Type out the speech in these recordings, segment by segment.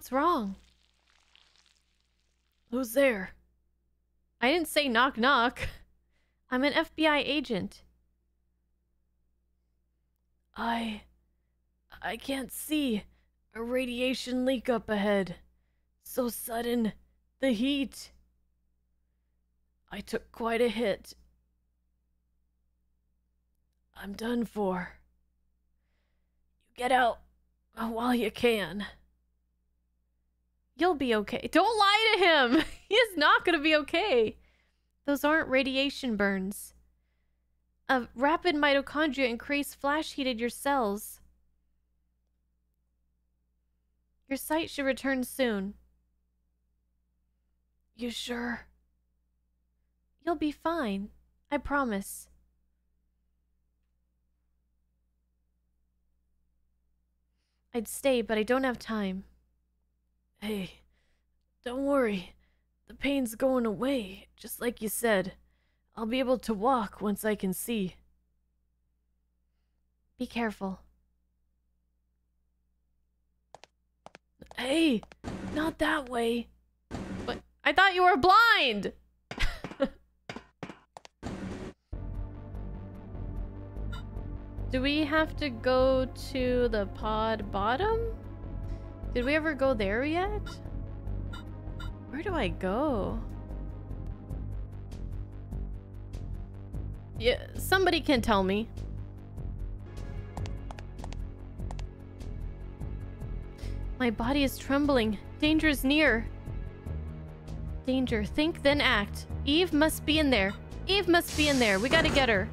What's wrong? Who's there? I didn't say knock knock. I'm an FBI agent. I. I can't see. A radiation leak up ahead. So sudden. The heat. I took quite a hit. I'm done for. You get out while you can. You'll be okay. Don't lie to him. He is not going to be okay. Those aren't radiation burns. A rapid mitochondria increase flash heated your cells. Your sight should return soon. You sure? You'll be fine. I promise. I'd stay, but I don't have time. Hey, don't worry. The pain's going away, just like you said. I'll be able to walk once I can see. Be careful. Hey, not that way. But I thought you were blind! Do we have to go to the pod bottom? Did we ever go there yet? Where do I go? Yeah, somebody can tell me. My body is trembling. Danger is near. Danger. Think, then act. Eve must be in there. Eve must be in there. We gotta get her.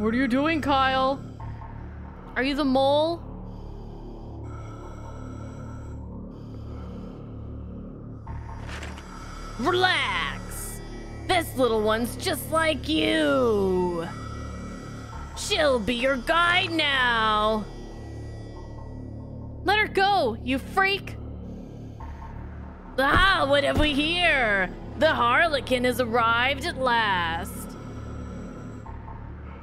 What are you doing, Kyle? Are you the mole? Relax! This little one's just like you! She'll be your guide now! Let her go, you freak! Ah, what have we here? The Harlequin has arrived at last!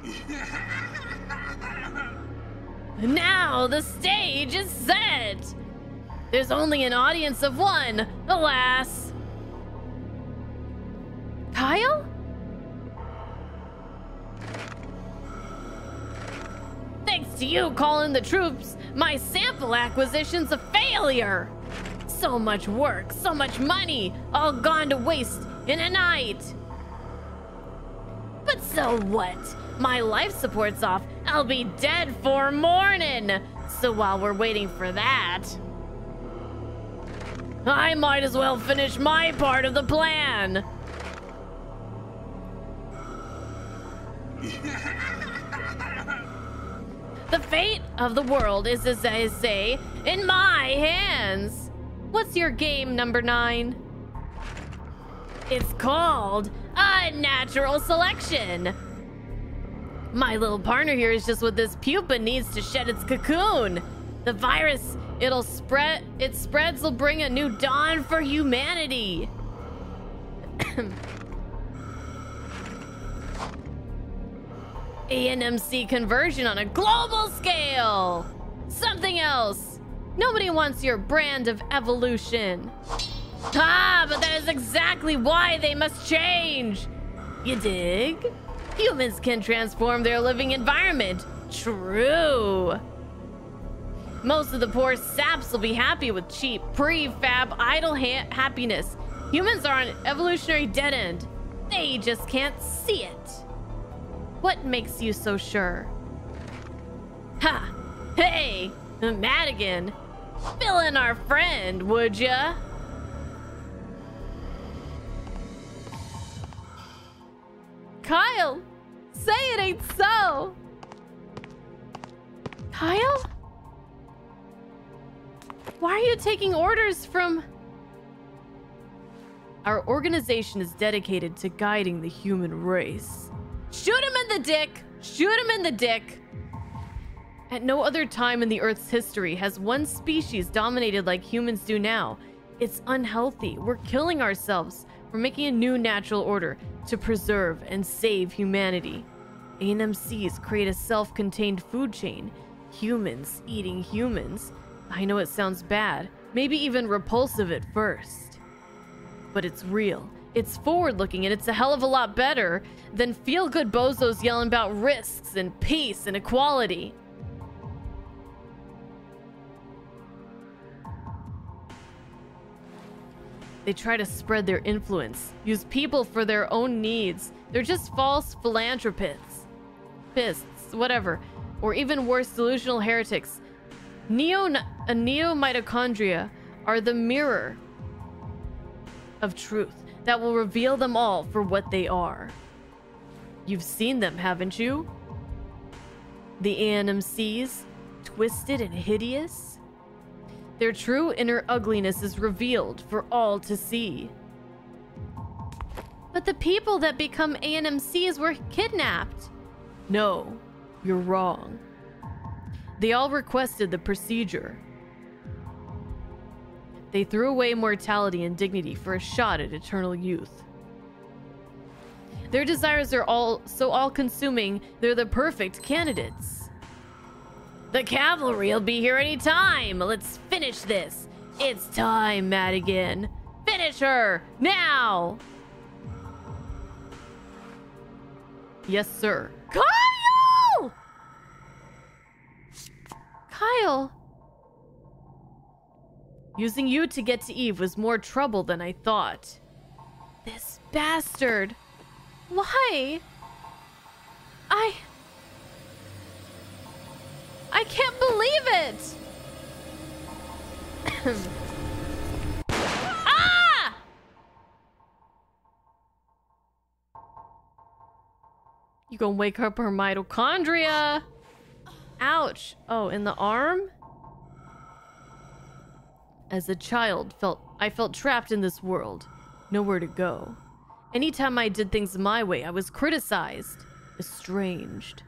now the stage is set! There's only an audience of one, alas! Kyle? Thanks to you calling the troops, my sample acquisition's a failure! So much work, so much money, all gone to waste in a night! But so what? My life support's off. I'll be dead for morning. So while we're waiting for that, I might as well finish my part of the plan. the fate of the world is, as I say, in my hands. What's your game, number nine? It's called Unnatural Selection. My little partner here is just what this pupa needs to shed its cocoon. The virus, it'll spread, it spreads will bring a new dawn for humanity. ANMC conversion on a global scale. Something else. Nobody wants your brand of evolution. Ah, but that is exactly why they must change. You dig? Humans can transform their living environment. True. Most of the poor saps will be happy with cheap, prefab, idle ha happiness. Humans are an evolutionary dead end. They just can't see it. What makes you so sure? Ha! Hey, Madigan, fill in our friend, would ya? Kyle, say it ain't so. Kyle? Why are you taking orders from... Our organization is dedicated to guiding the human race. Shoot him in the dick! Shoot him in the dick! At no other time in the Earth's history has one species dominated like humans do now. It's unhealthy. We're killing ourselves. We're making a new natural order to preserve and save humanity. ANMCs create a self contained food chain. Humans eating humans. I know it sounds bad, maybe even repulsive at first. But it's real. It's forward looking and it's a hell of a lot better than feel good bozos yelling about risks and peace and equality. They try to spread their influence, use people for their own needs. They're just false philanthropists. Pists, whatever. Or even worse, delusional heretics. Neo, a neo mitochondria are the mirror of truth that will reveal them all for what they are. You've seen them, haven't you? The ANMCs, twisted and hideous? Their true inner ugliness is revealed for all to see. But the people that become ANMCs were kidnapped. No, you're wrong. They all requested the procedure. They threw away mortality and dignity for a shot at eternal youth. Their desires are all so all consuming, they're the perfect candidates. The cavalry will be here any time. Let's finish this. It's time, Madigan. Finish her now. Yes, sir. Kyle! Kyle! Using you to get to Eve was more trouble than I thought. This bastard. Why? I... I can't believe it! ah! You gonna wake up her mitochondria? Ouch. Oh, in the arm? As a child, felt I felt trapped in this world. Nowhere to go. Anytime I did things my way, I was criticized, estranged.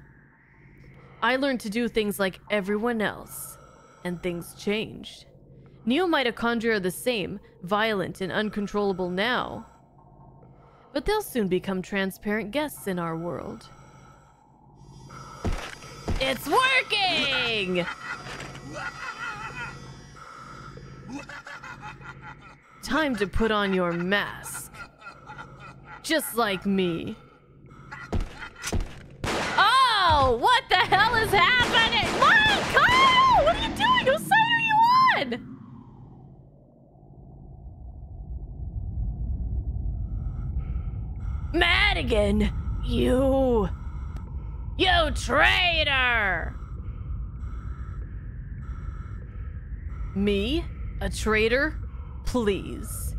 I learned to do things like everyone else, and things changed. Neo mitochondria are the same, violent and uncontrollable now. But they'll soon become transparent guests in our world. It's working! Time to put on your mask. Just like me. Oh, what the hell is happening? What? Kyle! What are you doing? Whose side are you on? Madigan! You... You traitor! Me? A traitor? Please.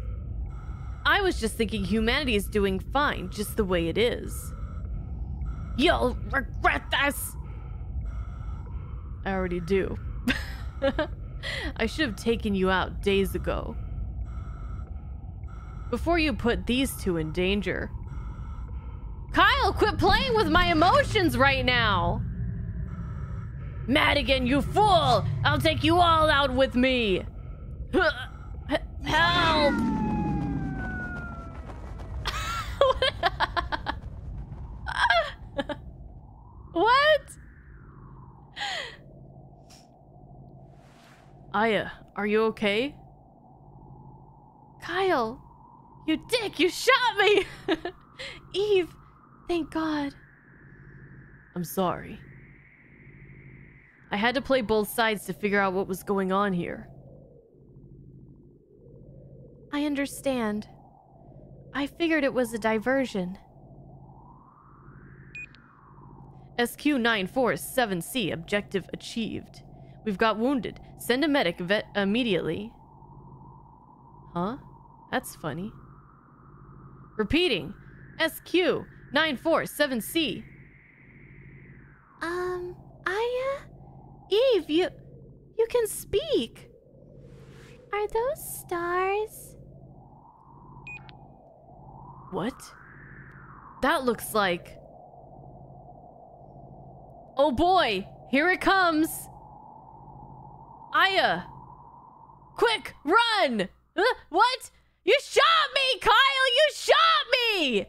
I was just thinking humanity is doing fine, just the way it is. You'll regret this! I already do. I should have taken you out days ago. Before you put these two in danger. Kyle, quit playing with my emotions right now! Madigan, you fool! I'll take you all out with me! Help! What? Aya, are you okay? Kyle, you dick, you shot me! Eve, thank God. I'm sorry. I had to play both sides to figure out what was going on here. I understand. I figured it was a diversion. SQ947C, objective achieved. We've got wounded. Send a medic vet immediately. Huh? That's funny. Repeating. SQ947C. Um, Aya? Eve, you... You can speak. Are those stars? What? That looks like... Oh boy, here it comes. Aya! Quick, run! Uh, what? You shot me, Kyle! You shot me!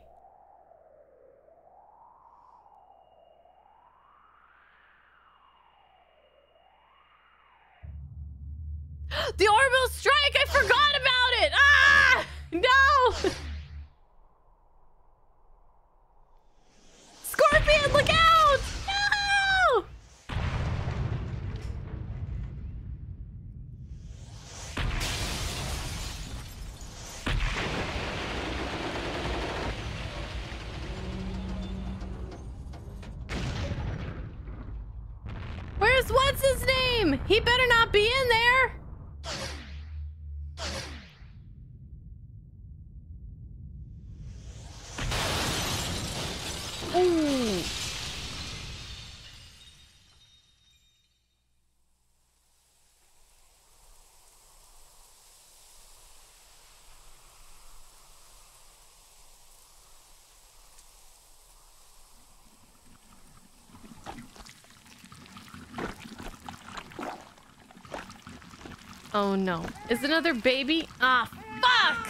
The orbital strike! I forgot about it! Ah! No! Scorpion, look out! He better not be in there. Oh no. Is another baby? Ah, fuck!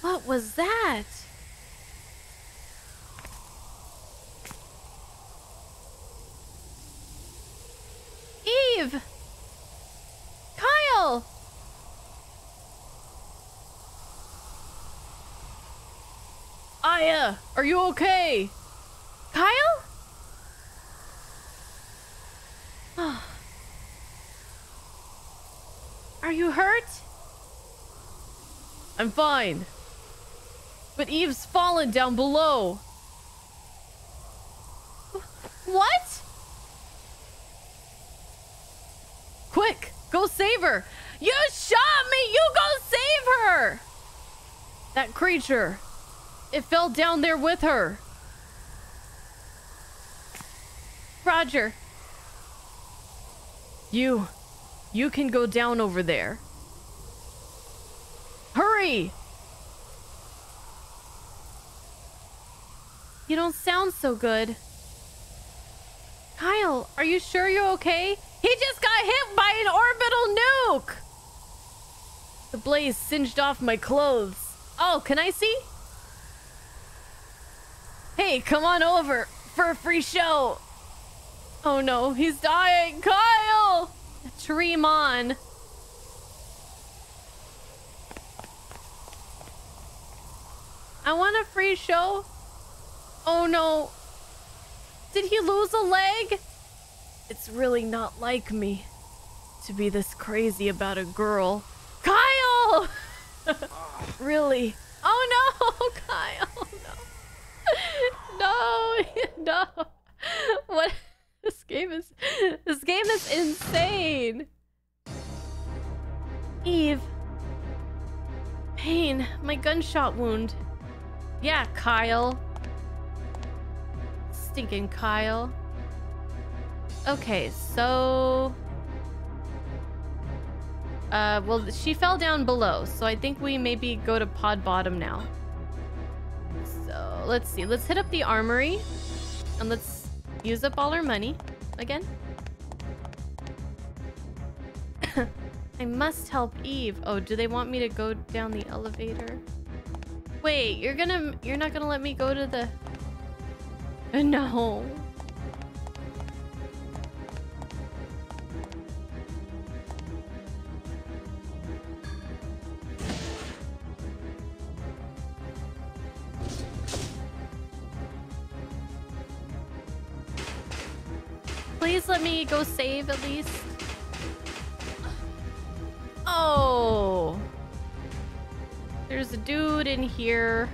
What was that? Eve! Kyle! Aya, are you okay? Kyle? Are you hurt? I'm fine. But Eve's fallen down below. What? Quick, go save her. You shot me. You go save her. That creature. It fell down there with her. Roger. You. You can go down over there. Hurry! You don't sound so good. Kyle, are you sure you're okay? He just got hit by an orbital nuke! The blaze singed off my clothes. Oh, can I see? Hey, come on over for a free show. Oh no, he's dying. Kyle! Tremon. I want a free show. Oh no. Did he lose a leg? It's really not like me to be this crazy about a girl. Kyle! really? Oh no, Kyle, no. No, no. What? This game is this game is insane. Eve. Pain, my gunshot wound. Yeah, Kyle. Stinking Kyle. Okay, so uh well she fell down below, so I think we maybe go to pod bottom now. So let's see, let's hit up the armory and let's use up all our money again. I must help Eve. Oh, do they want me to go down the elevator? Wait, you're gonna you're not gonna let me go to the No. Please let me go save at least. Oh. There's a dude in here.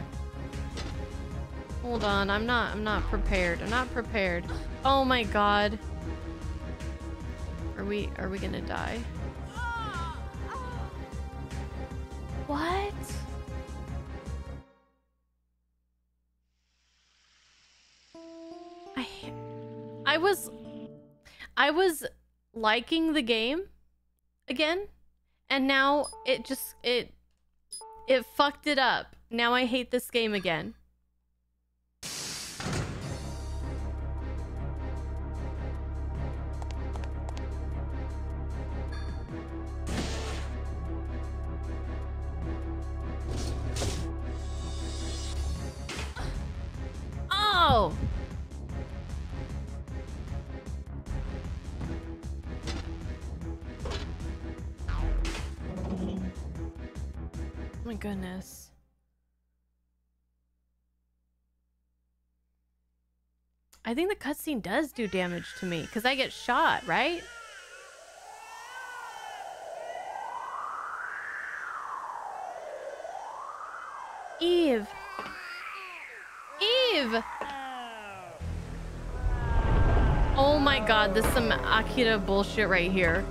Hold on, I'm not I'm not prepared. I'm not prepared. Oh my god. Are we are we gonna die? Liking the game again and now it just it it fucked it up. Now I hate this game again. I think the cutscene does do damage to me because I get shot, right? Eve. Eve! Oh my god, this is some Akira bullshit right here.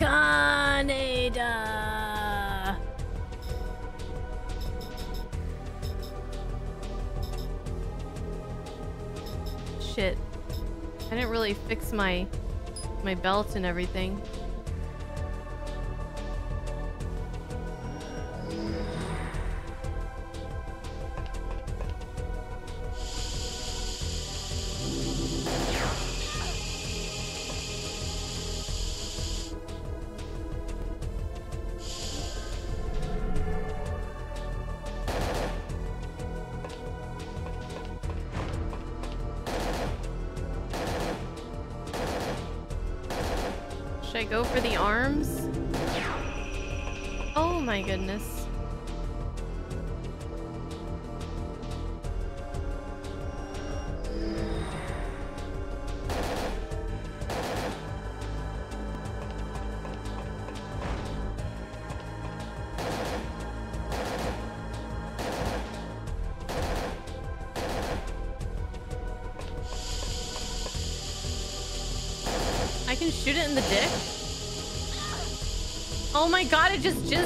Kaneda! I didn't really fix my my belt and everything. Should I go for the arms? Oh my goodness. It just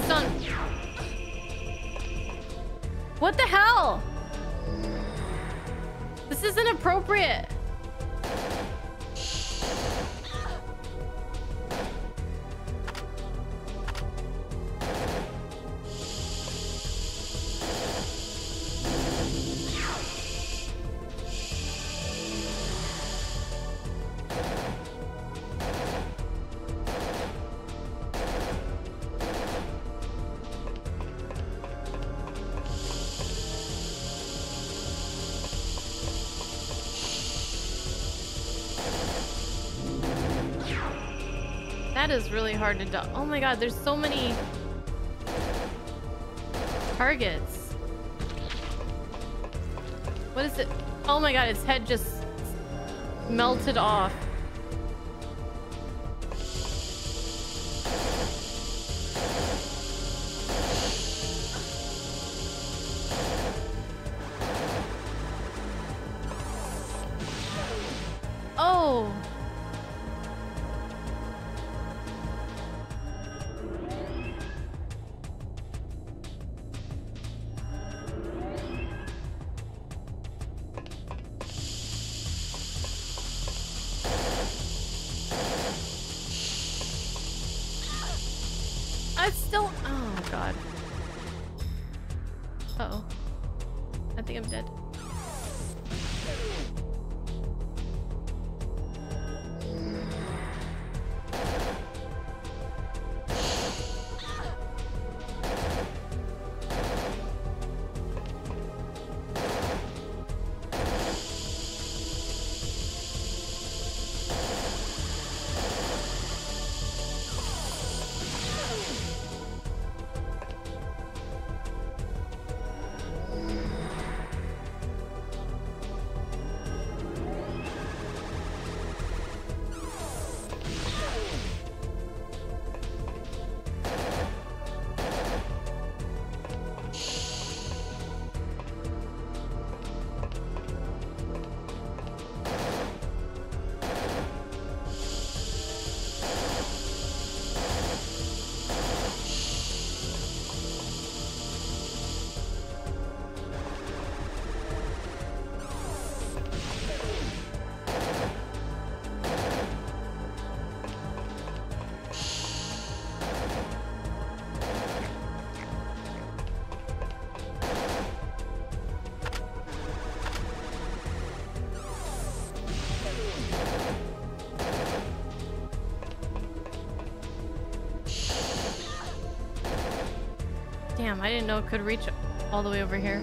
is really hard to do. Oh my god, there's so many targets. What is it? Oh my god, its head just melted off. I didn't know it could reach all the way over here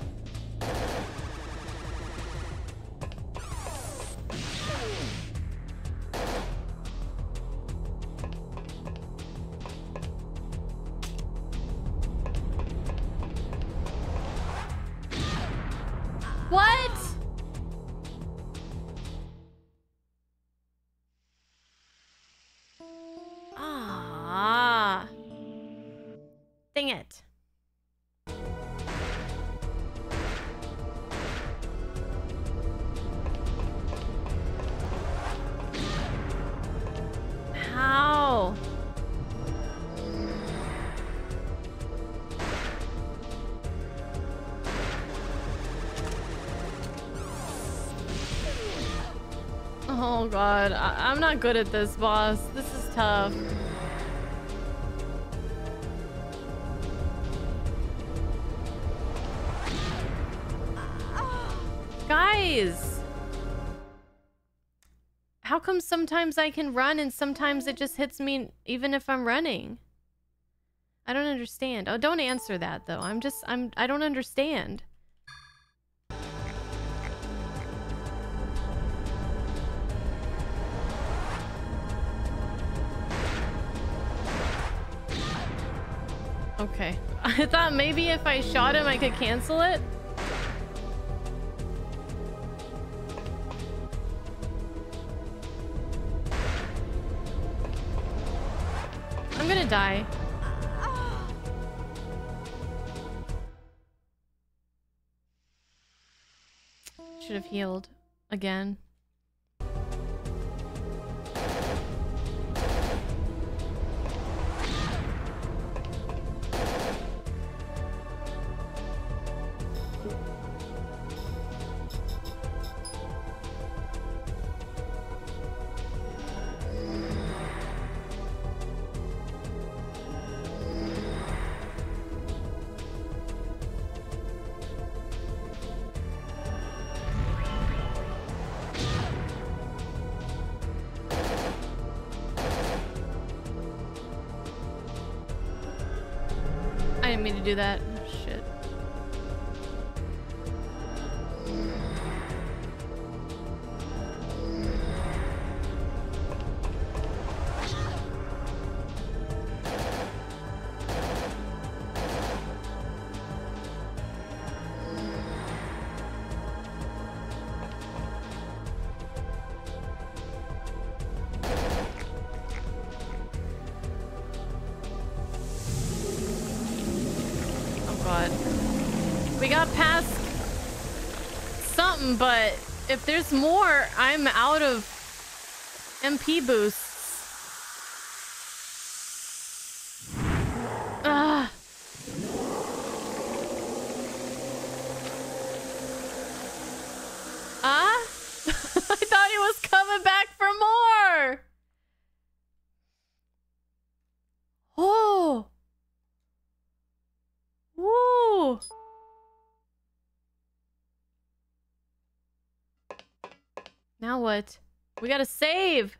I'm not good at this, boss. This is tough. Guys! How come sometimes I can run and sometimes it just hits me even if I'm running? I don't understand. Oh, don't answer that though. I'm just, I'm, I don't understand. Okay. I thought maybe if I shot him, I could cancel it. I'm gonna die. Should have healed again. Do that. There's more, I'm out of MP boosts. Ah. Ah? I thought he was coming back for more. Oh. Woo. We gotta save!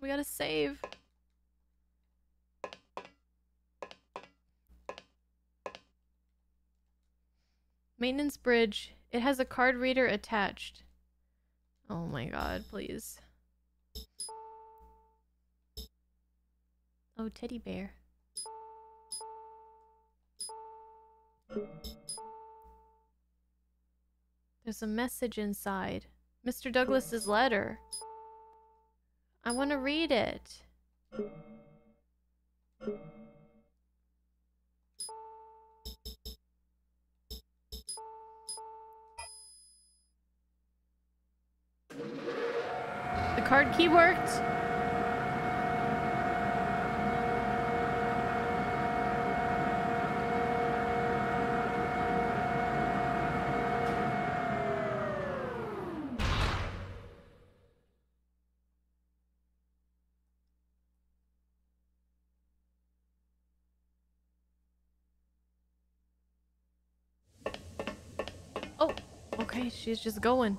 We gotta save. Maintenance bridge. It has a card reader attached. Oh my god, please. Oh, teddy bear. There's a message inside. Mr. Douglas's letter. I want to read it. The card key worked. Oh, okay, she's just going.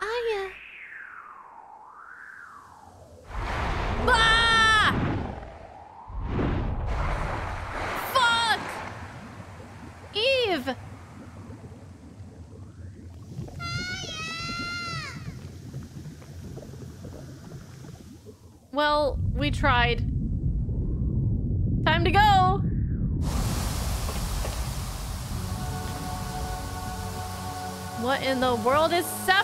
Aya. Ah! Fuck! Eve! Well, we tried. The world is Sephiroth?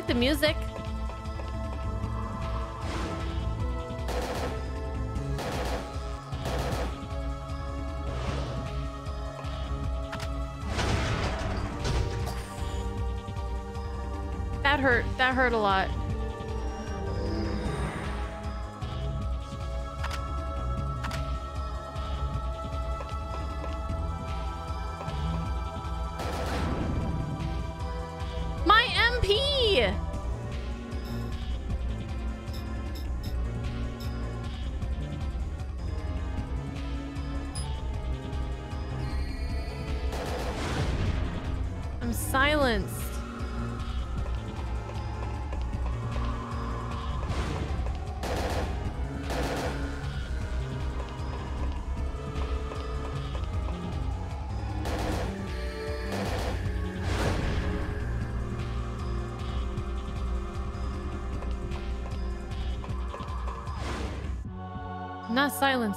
Like the music. That hurt. That hurt a lot. I'm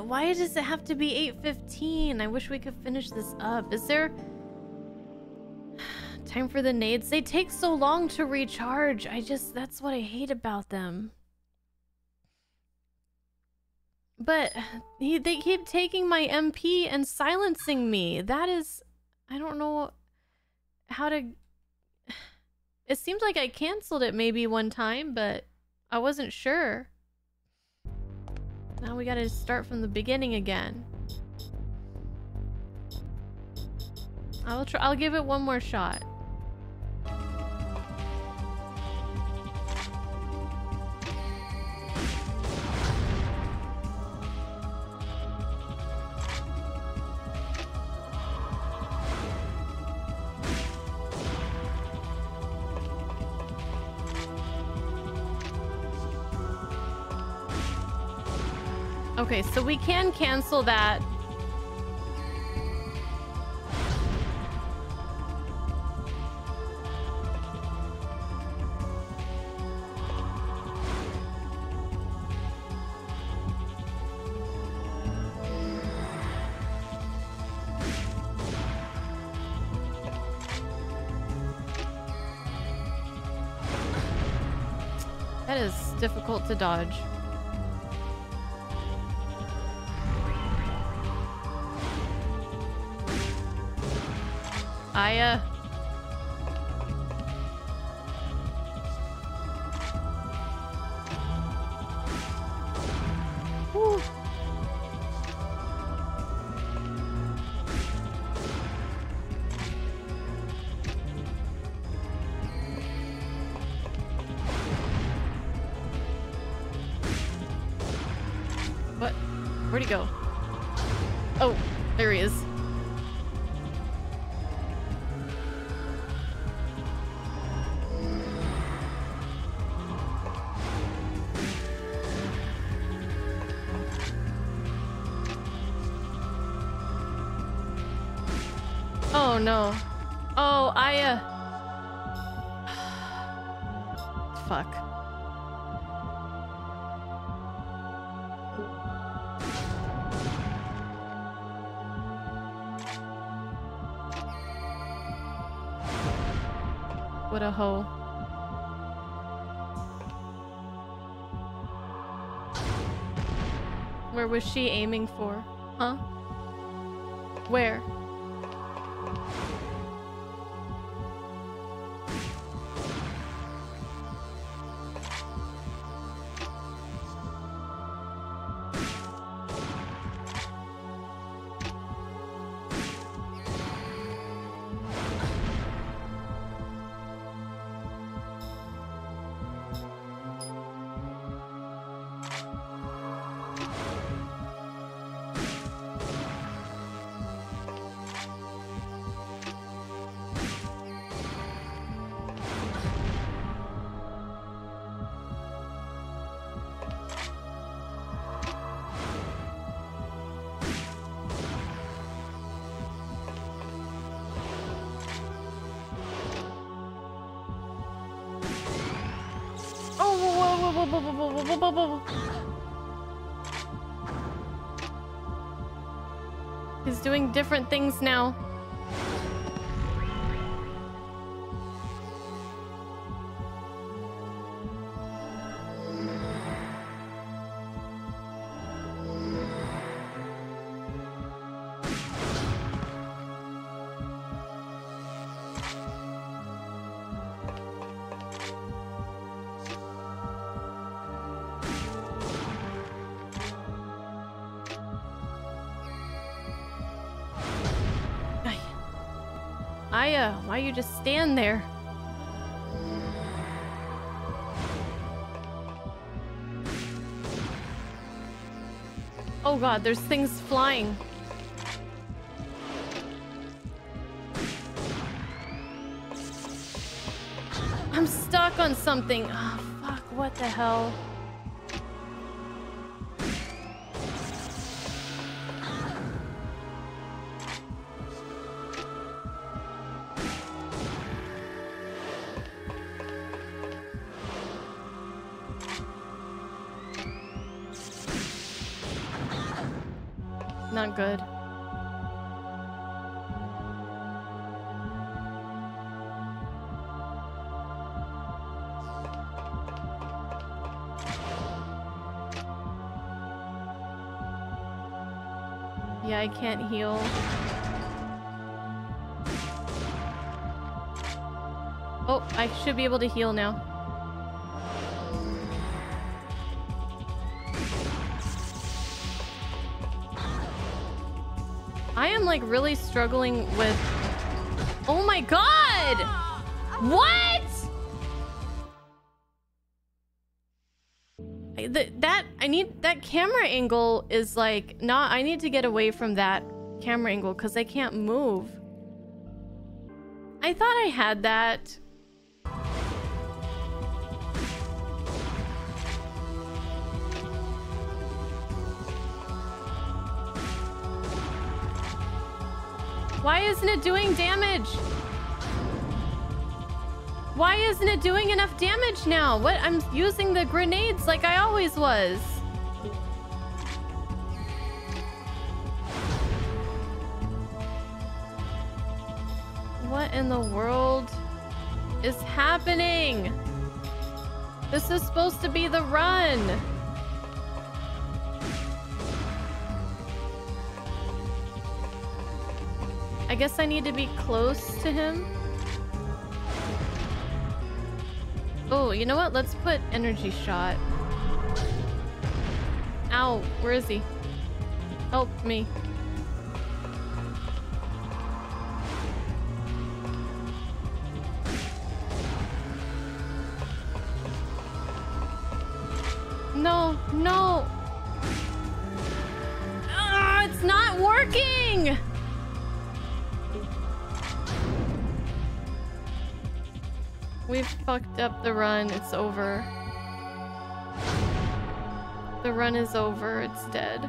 why does it have to be 8.15? I wish we could finish this up. Is there... Time for the nades? They take so long to recharge. I just... That's what I hate about them. But he, they keep taking my MP and silencing me. That is... I don't know how to... It seems like I canceled it maybe one time, but I wasn't sure. Now we gotta start from the beginning again. I'll try I'll give it one more shot. We can cancel that. That is difficult to dodge. Aya. What? Where'd he go? Oh, there he is. Hoe. Where was she aiming for? Huh? Where? Different things now. Why uh why you just stand there? Oh god, there's things flying. I'm stuck on something. Oh fuck, what the hell? I can't heal. Oh, I should be able to heal now. I am like really struggling with... Oh my god! What? The, that, I need, that camera angle is like, not, I need to get away from that camera angle because I can't move. I thought I had that. Why isn't it doing damage? Why isn't it doing enough damage now? What? I'm using the grenades like I always was. Happening? This is supposed to be the run. I guess I need to be close to him. Oh, you know what? Let's put energy shot. Ow, where is he? Help me. No, no. Ah, it's not working! We've fucked up the run. It's over. The run is over. It's dead.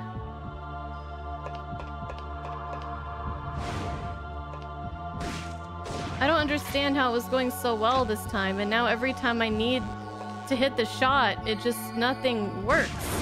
I don't understand how it was going so well this time, and now every time I need to hit the shot, it just nothing works.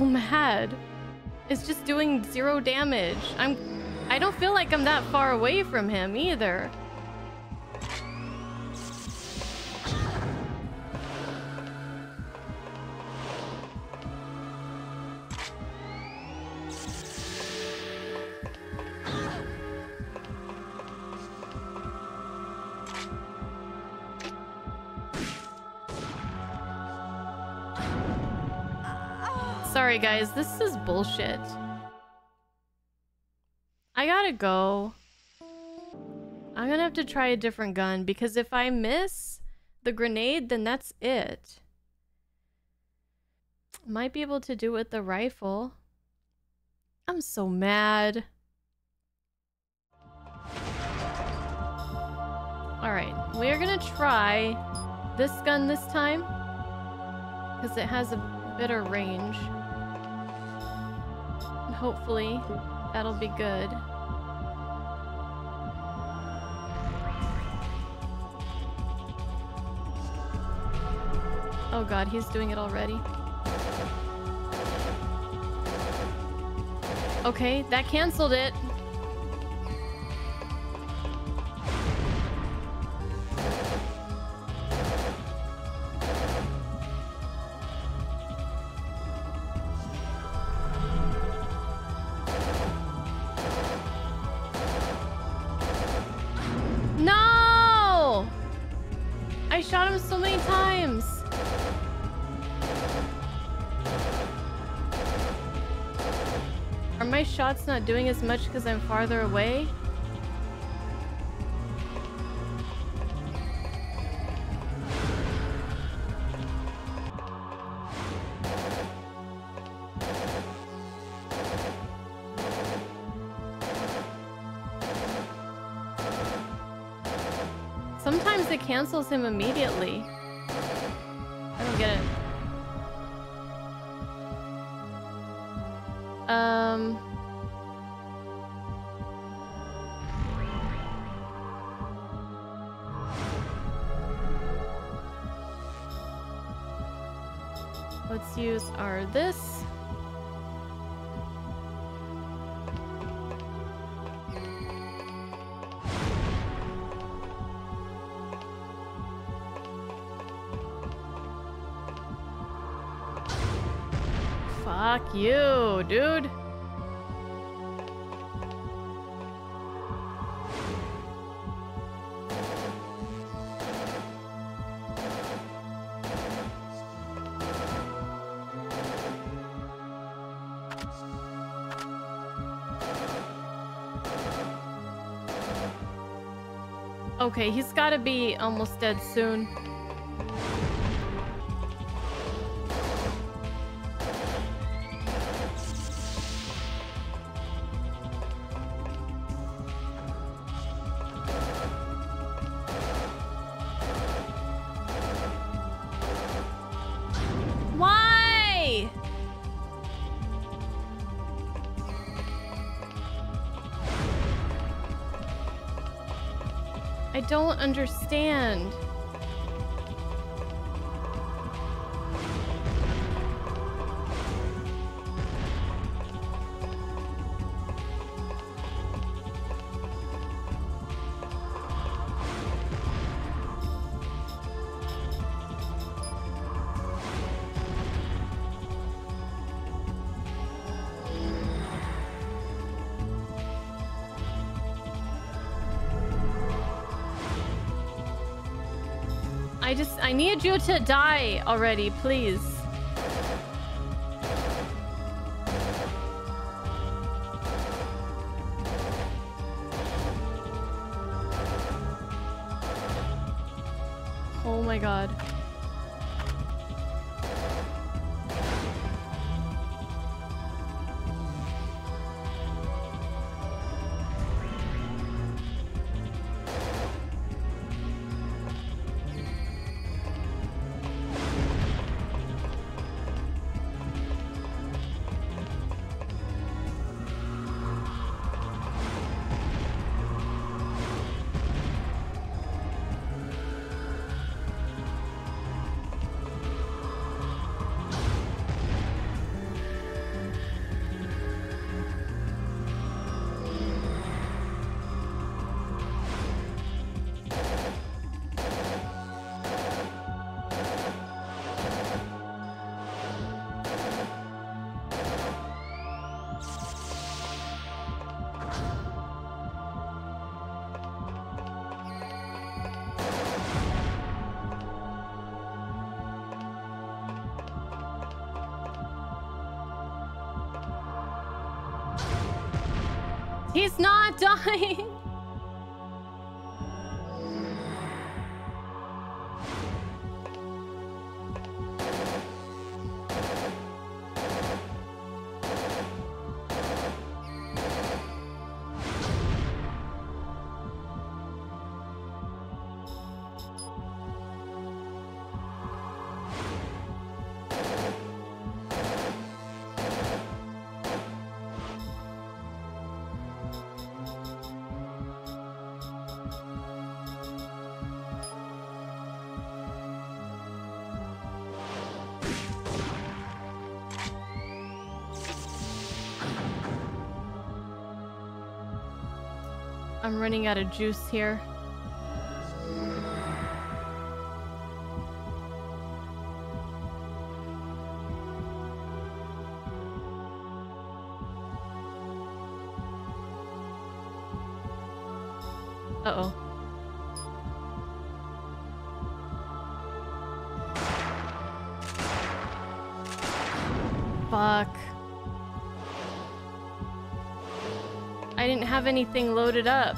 Mad. It's just doing zero damage. I'm I don't feel like I'm that far away from him either. Guys, this is bullshit. I gotta go. I'm gonna have to try a different gun because if I miss the grenade, then that's it. Might be able to do it with the rifle. I'm so mad. Alright, we're gonna try this gun this time. Because it has a better range hopefully that'll be good. Oh god, he's doing it already. Okay, that canceled it. Not doing as much because I'm farther away? Sometimes it cancels him immediately. Okay, he's gotta be almost dead soon. I don't understand. Need you to die already, please. I'm running out of juice here. Have anything loaded up.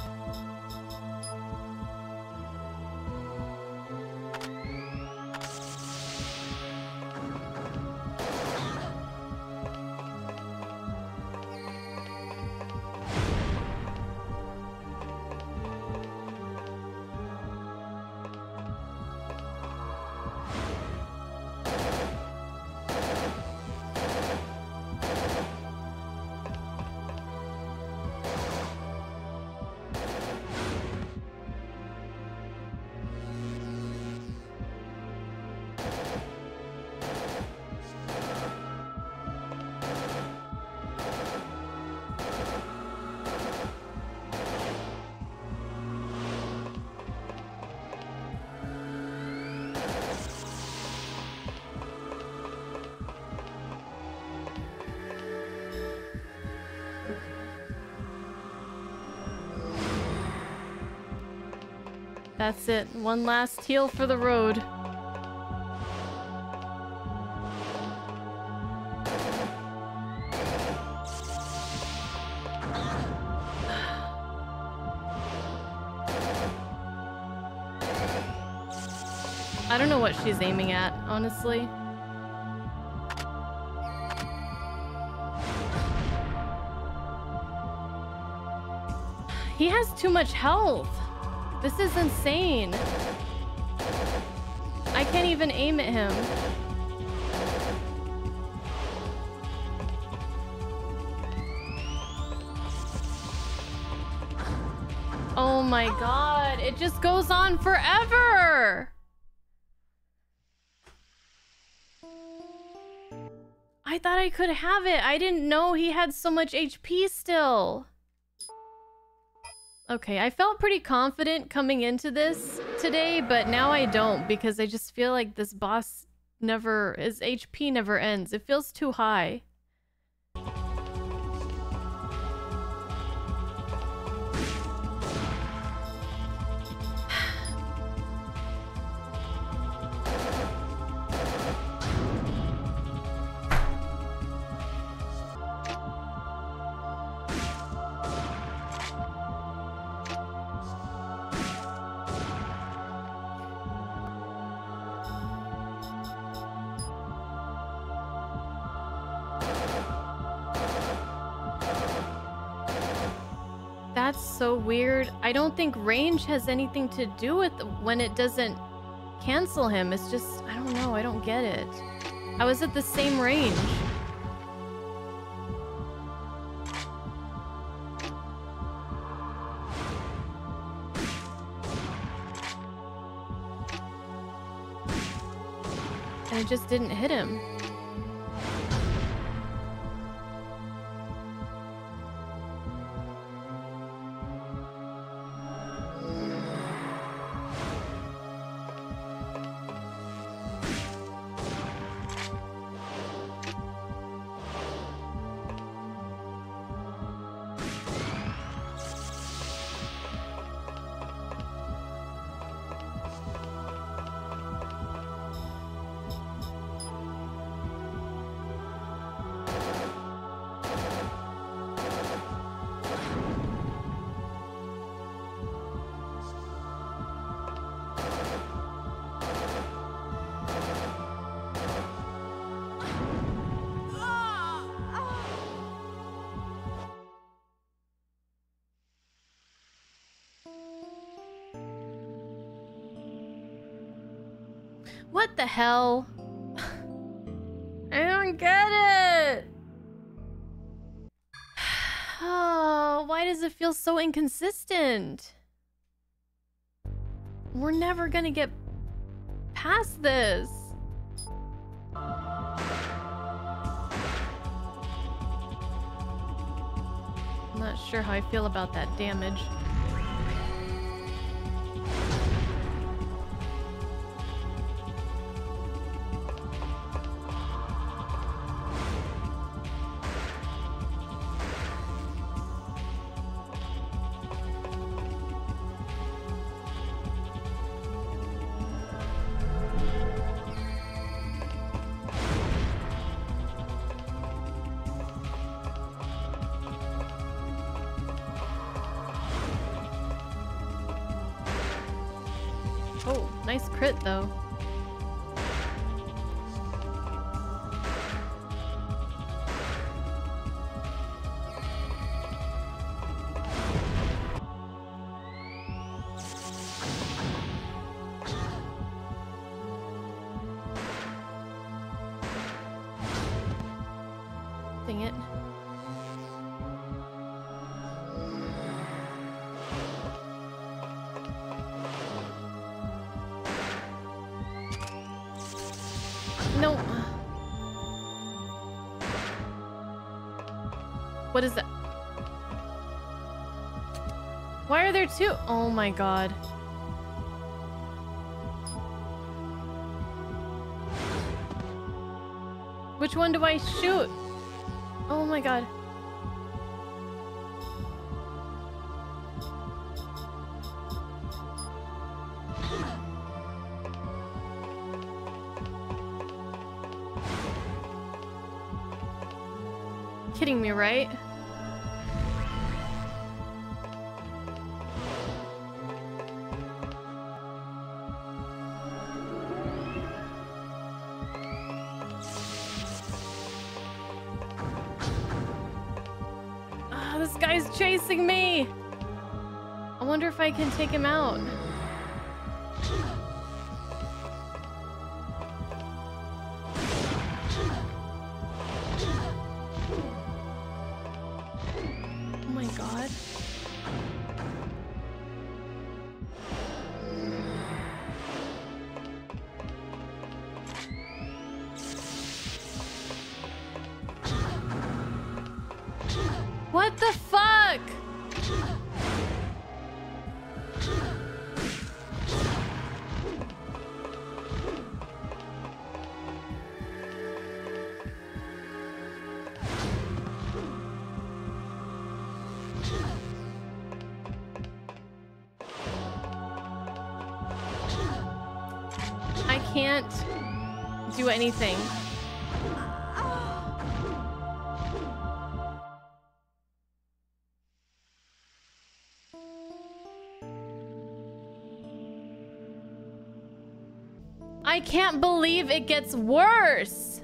That's it. One last heal for the road. I don't know what she's aiming at, honestly. He has too much health. This is insane. I can't even aim at him. Oh my god, it just goes on forever! I thought I could have it. I didn't know he had so much HP still. Okay, I felt pretty confident coming into this today, but now I don't because I just feel like this boss never, his HP never ends. It feels too high. I don't think range has anything to do with when it doesn't cancel him. It's just, I don't know. I don't get it. I was at the same range. And it just didn't hit him. What the hell? I don't get it. Oh, why does it feel so inconsistent? We're never gonna get past this. I'm not sure how I feel about that damage. Are there two? Oh my god. Which one do I shoot? Oh my god. Kidding me, right? Chasing me! I wonder if I can take him out. Anything. I can't believe it gets worse.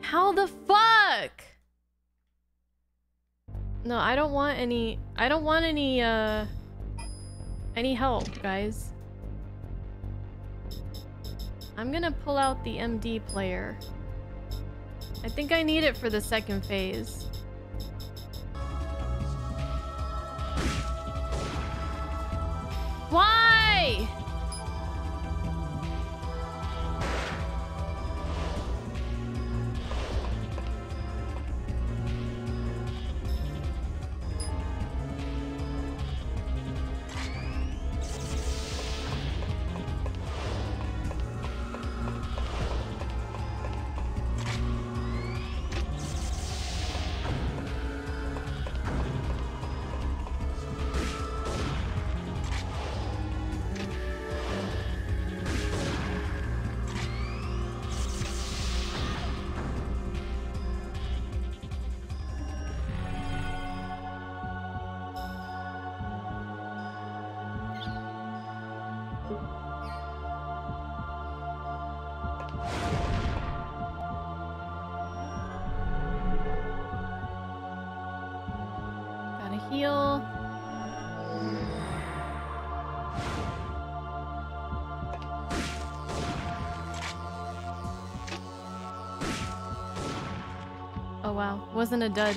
How the fuck? No, I don't want any... I don't want any, uh... Any help, guys. I'm gonna pull out the MD player. I think I need it for the second phase. Wasn't a dud.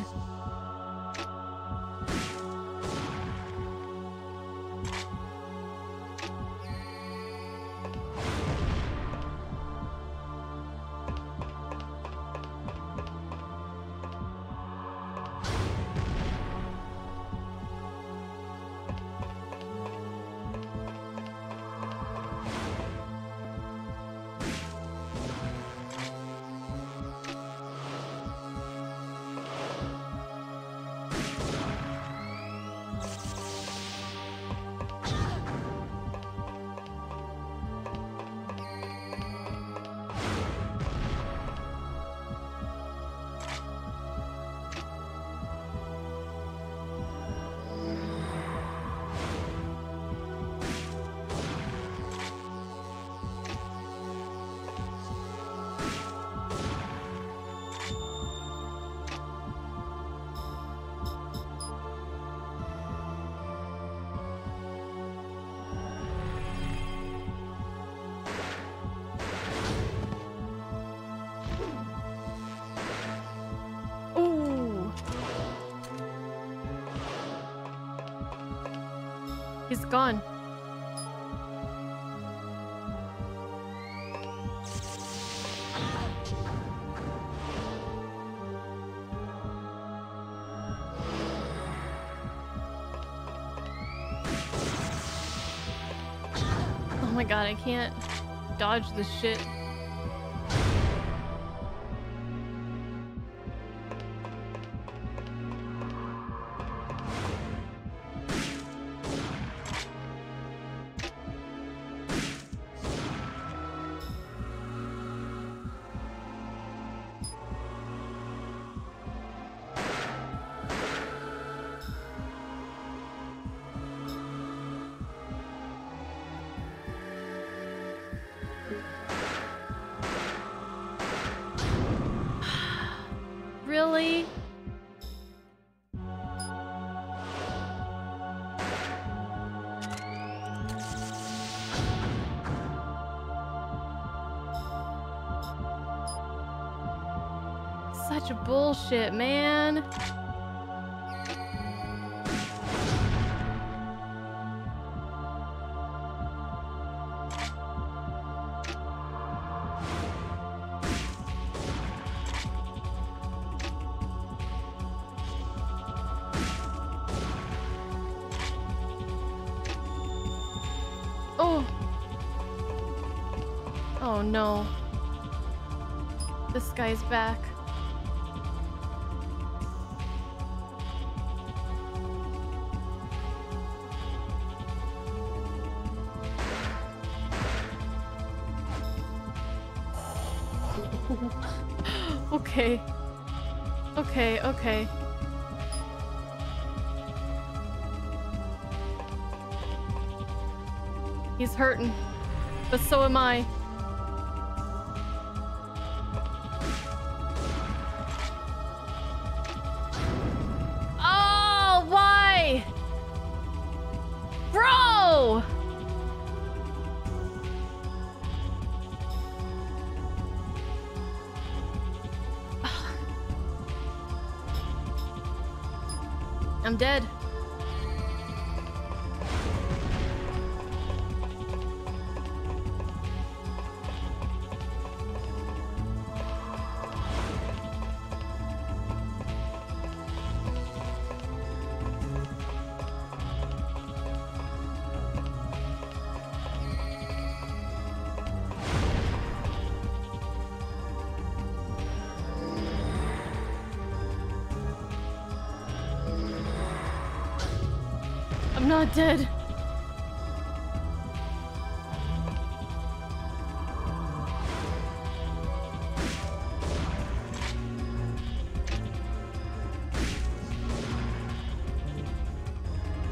Gone. Oh my god, I can't dodge this shit. Such bullshit, man. Oh. Oh no. This guy's back. Okay. He's hurting. But so am I. dead.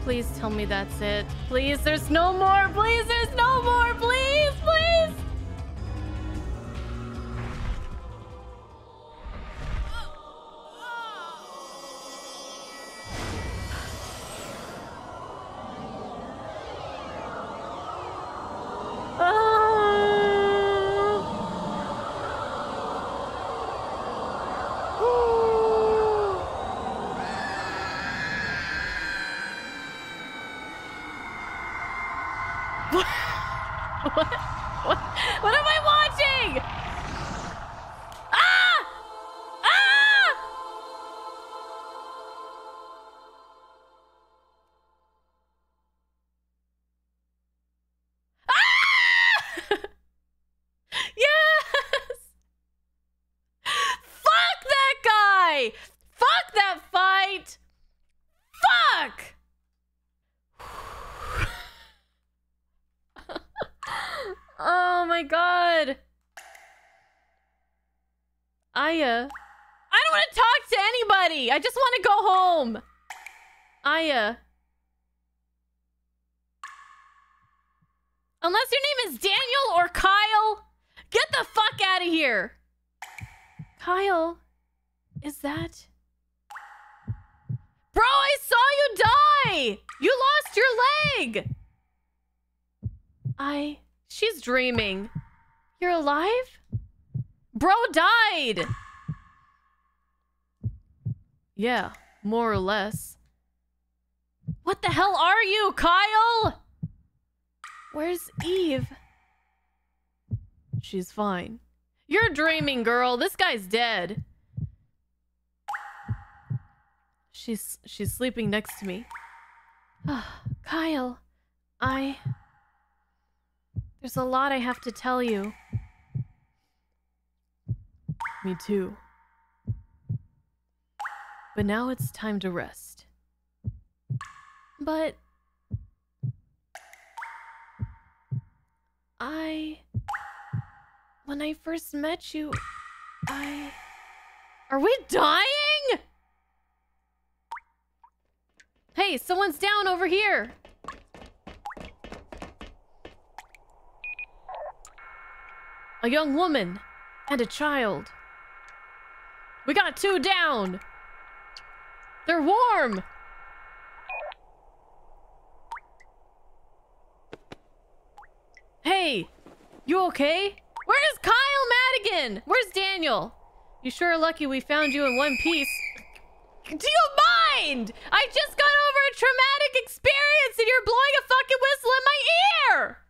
Please tell me that's it. Please, there's no more. Please, there's no more. Please, please. Yeah, more or less. What the hell are you, Kyle? Where's Eve? She's fine. You're dreaming, girl. This guy's dead. She's she's sleeping next to me. Oh, Kyle, I There's a lot I have to tell you. Me too. But now it's time to rest. But I when I first met you, I Are we dying? Hey, someone's down over here. A young woman and a child. We got two down. They're warm. Hey, you okay? Where's Kyle Madigan? Where's Daniel? You sure are lucky we found you in one piece. Do you mind? I just got over a traumatic experience and you're blowing a fucking whistle in my ear!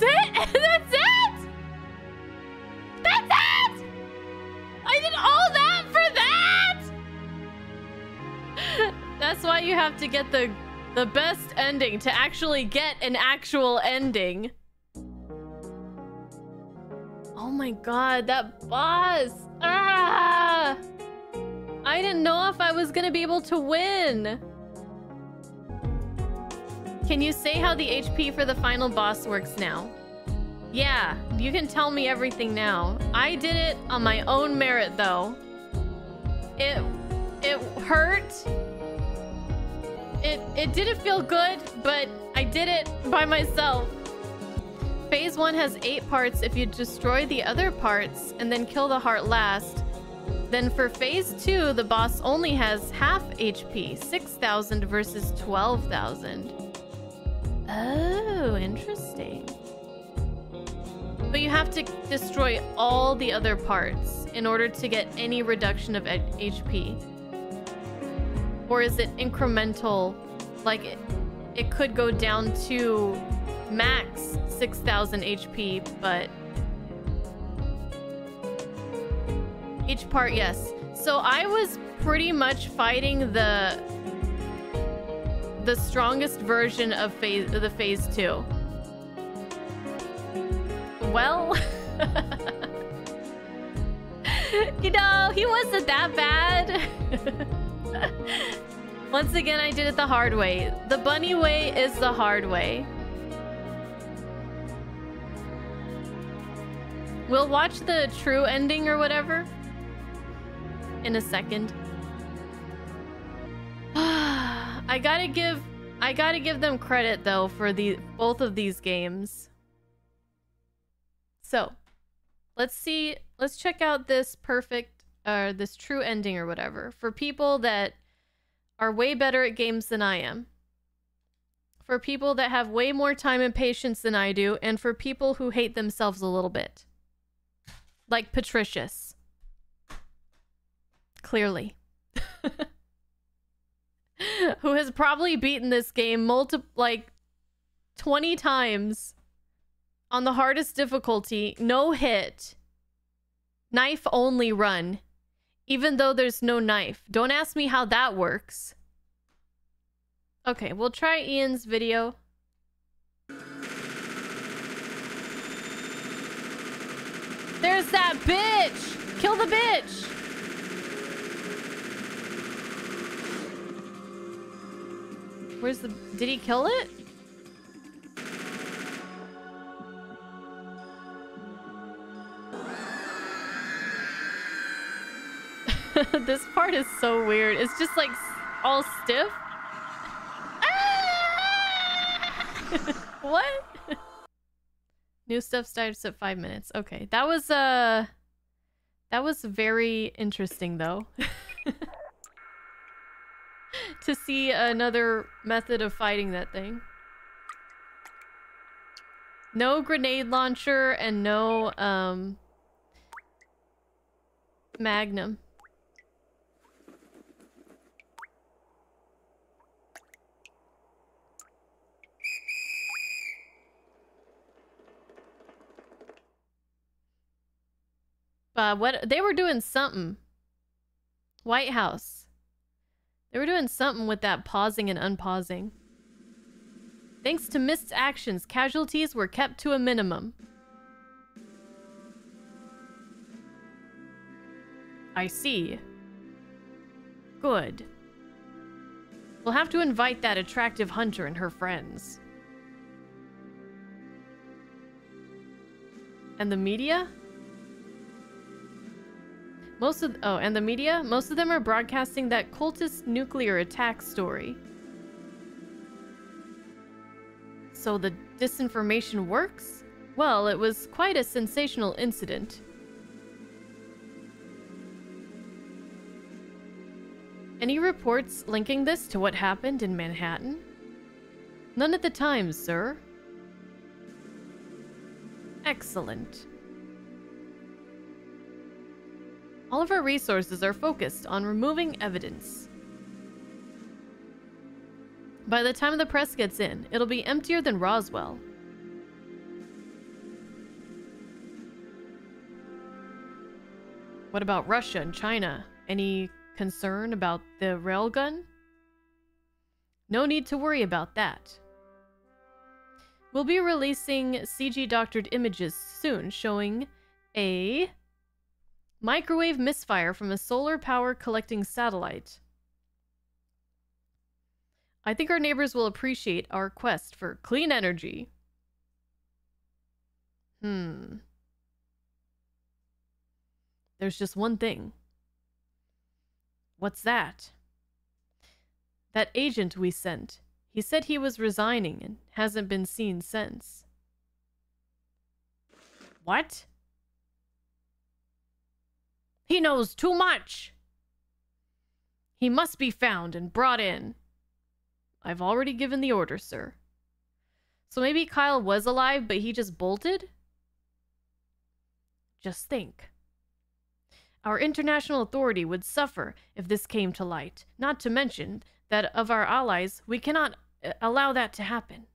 That's it? That's it? That's it? I did all that for that? That's why you have to get the the best ending to actually get an actual ending. Oh my god, that boss! Ah! I didn't know if I was gonna be able to win. Can you say how the HP for the final boss works now? Yeah, you can tell me everything now. I did it on my own merit though. It it hurt. It it didn't feel good, but I did it by myself. Phase 1 has 8 parts if you destroy the other parts and then kill the heart last. Then for Phase 2, the boss only has half HP, 6,000 versus 12,000. Oh, interesting. But you have to destroy all the other parts in order to get any reduction of HP. Or is it incremental? Like, it, it could go down to max 6000 HP, but each part, yes. So I was pretty much fighting the the strongest version of phase the phase 2. Well, you know, he wasn't that bad. Once again, I did it the hard way. The bunny way is the hard way. We'll watch the true ending or whatever in a second. I gotta give I gotta give them credit though for the both of these games. So let's see let's check out this perfect or this true ending or whatever for people that are way better at games than I am. For people that have way more time and patience than I do, and for people who hate themselves a little bit. Like Patricius. Clearly. Who has probably beaten this game multi like 20 times on the hardest difficulty, no hit, knife only run, even though there's no knife. Don't ask me how that works. Okay, we'll try Ian's video. There's that bitch! Kill the bitch! Where's the... Did he kill it? this part is so weird. It's just like all stiff. what? New stuff starts at five minutes. Okay, that was uh, that was very interesting though. To see another method of fighting that thing. No grenade launcher and no um, Magnum. Uh, what they were doing something. White House. They were doing something with that pausing and unpausing. Thanks to MIST actions, casualties were kept to a minimum. I see. Good. We'll have to invite that attractive hunter and her friends. And the media? Most of oh, and the media, most of them are broadcasting that cultist nuclear attack story. So the disinformation works? Well, it was quite a sensational incident. Any reports linking this to what happened in Manhattan? None at the time, sir. Excellent. All of our resources are focused on removing evidence. By the time the press gets in, it'll be emptier than Roswell. What about Russia and China? Any concern about the railgun? No need to worry about that. We'll be releasing CG doctored images soon showing a Microwave misfire from a solar power collecting satellite. I think our neighbors will appreciate our quest for clean energy. Hmm. There's just one thing. What's that? That agent we sent. He said he was resigning and hasn't been seen since. What? He knows too much. He must be found and brought in. I've already given the order, sir. So maybe Kyle was alive, but he just bolted? Just think. Our international authority would suffer if this came to light, not to mention that of our allies, we cannot uh, allow that to happen.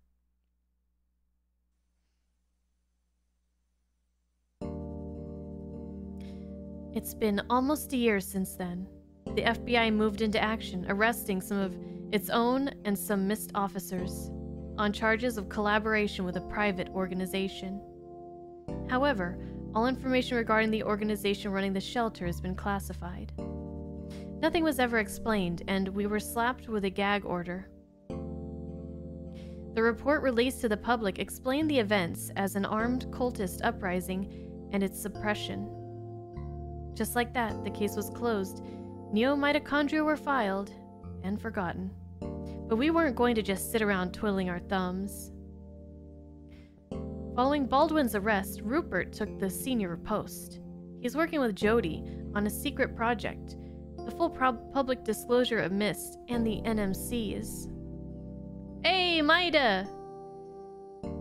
It's been almost a year since then. The FBI moved into action, arresting some of its own and some MIST officers on charges of collaboration with a private organization. However, all information regarding the organization running the shelter has been classified. Nothing was ever explained, and we were slapped with a gag order. The report released to the public explained the events as an armed cultist uprising and its suppression. Just like that, the case was closed. Neo-mitochondria were filed and forgotten. But we weren't going to just sit around twiddling our thumbs. Following Baldwin's arrest, Rupert took the senior post. He's working with Jodie on a secret project, the full public disclosure of MIST and the NMCs. Hey, Maeda!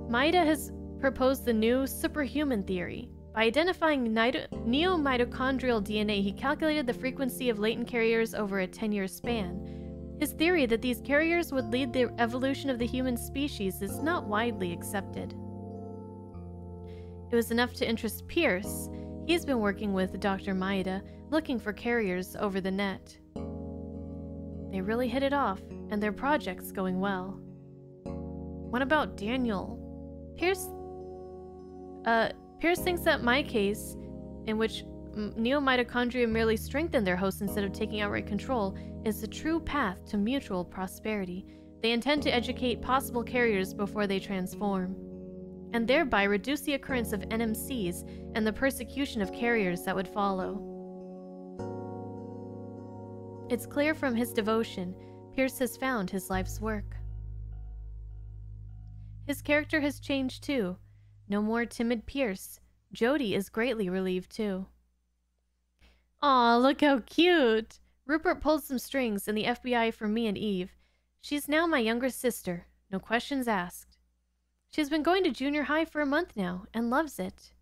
Maeda has proposed the new superhuman theory, by identifying neomitochondrial DNA, he calculated the frequency of latent carriers over a 10 year span. His theory that these carriers would lead the evolution of the human species is not widely accepted. It was enough to interest Pierce. He's been working with Dr. Maeda, looking for carriers over the net. They really hit it off, and their project's going well. What about Daniel? Pierce. Uh, Pierce thinks that my case, in which neomitochondria merely strengthen their host instead of taking outright control, is the true path to mutual prosperity. They intend to educate possible carriers before they transform, and thereby reduce the occurrence of NMCs and the persecution of carriers that would follow. It's clear from his devotion, Pierce has found his life's work. His character has changed too, no more timid Pierce. Jodie is greatly relieved too. Aw, look how cute! Rupert pulled some strings in the FBI for me and Eve. She's now my younger sister, no questions asked. She's been going to junior high for a month now and loves it.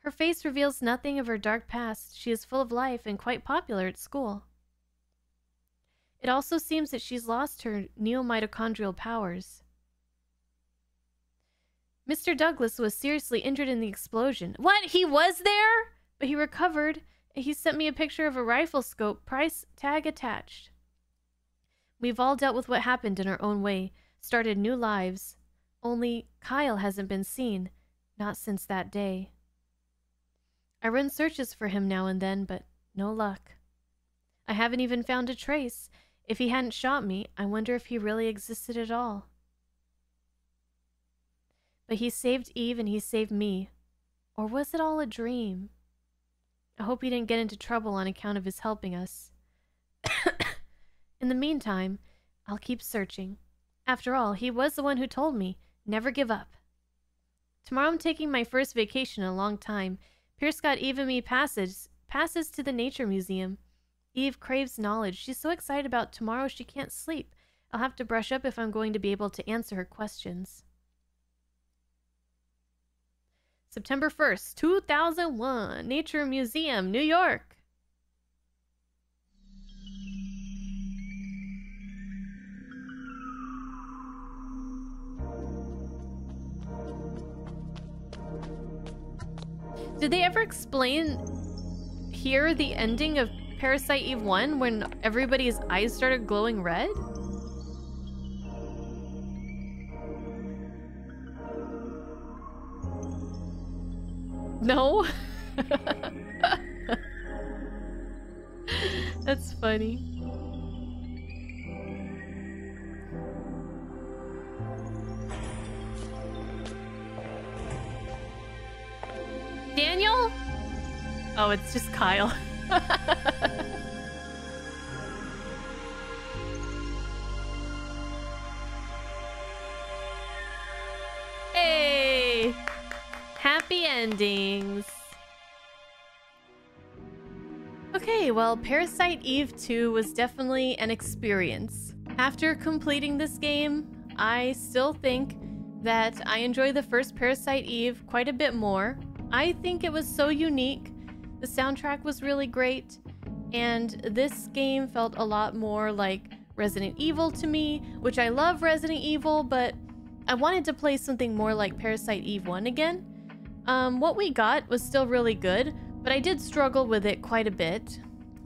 Her face reveals nothing of her dark past. She is full of life and quite popular at school. It also seems that she's lost her neomitochondrial powers. Mr. Douglas was seriously injured in the explosion. What? He was there? But he recovered. He sent me a picture of a rifle scope, price tag attached. We've all dealt with what happened in our own way, started new lives. Only Kyle hasn't been seen, not since that day. I run searches for him now and then, but no luck. I haven't even found a trace. If he hadn't shot me, I wonder if he really existed at all. But he saved Eve and he saved me. Or was it all a dream? I hope he didn't get into trouble on account of his helping us. In the meantime, I'll keep searching. After all, he was the one who told me, never give up. Tomorrow I'm taking my first vacation in a long time. Pierce got Eve and me passes, passes to the Nature Museum. Eve craves knowledge. She's so excited about tomorrow she can't sleep. I'll have to brush up if I'm going to be able to answer her questions. September 1st, 2001, Nature Museum, New York. Did they ever explain here the ending of Parasite Eve 1 when everybody's eyes started glowing red? No? That's funny. Daniel? Oh, it's just Kyle. hey! Happy endings. Okay, well, Parasite Eve 2 was definitely an experience. After completing this game, I still think that I enjoy the first Parasite Eve quite a bit more. I think it was so unique. The soundtrack was really great, and this game felt a lot more like Resident Evil to me, which I love Resident Evil, but I wanted to play something more like Parasite Eve 1 again. Um, what we got was still really good, but I did struggle with it quite a bit.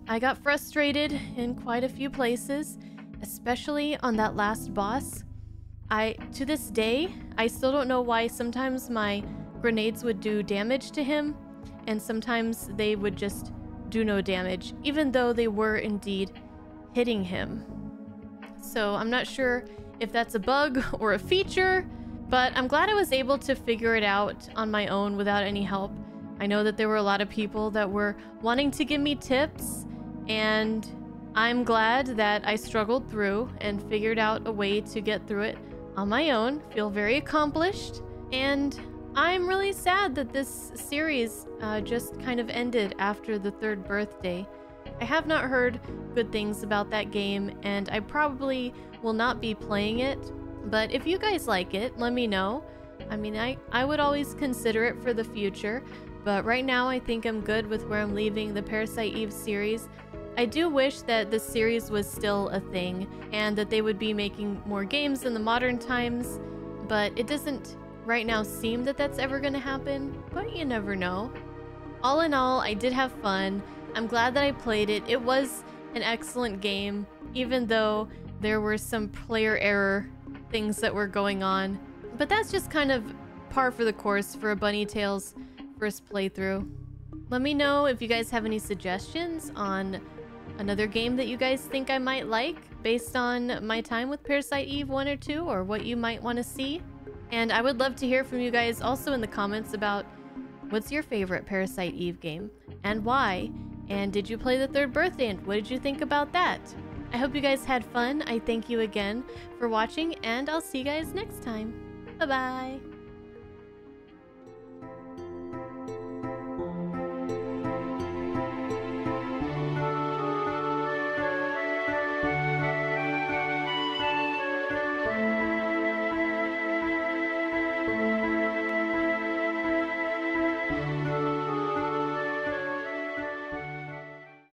I got frustrated in quite a few places, especially on that last boss. I, to this day, I still don't know why sometimes my grenades would do damage to him, and sometimes they would just do no damage, even though they were indeed hitting him. So I'm not sure if that's a bug or a feature, but I'm glad I was able to figure it out on my own without any help. I know that there were a lot of people that were wanting to give me tips, and I'm glad that I struggled through and figured out a way to get through it on my own. Feel very accomplished, and I'm really sad that this series uh, just kind of ended after the third birthday. I have not heard good things about that game, and I probably will not be playing it. But if you guys like it, let me know. I mean, I, I would always consider it for the future, but right now I think I'm good with where I'm leaving the Parasite Eve series. I do wish that the series was still a thing and that they would be making more games in the modern times, but it doesn't right now seem that that's ever going to happen, but you never know. All in all, I did have fun. I'm glad that I played it. It was an excellent game, even though there were some player error things that were going on. But that's just kind of par for the course for a Bunny Tails first playthrough. Let me know if you guys have any suggestions on another game that you guys think I might like based on my time with Parasite Eve 1 or 2 or what you might want to see. And I would love to hear from you guys also in the comments about what's your favorite Parasite Eve game and why? And did you play the third birthday and what did you think about that? I hope you guys had fun. I thank you again for watching and I'll see you guys next time. Bye bye.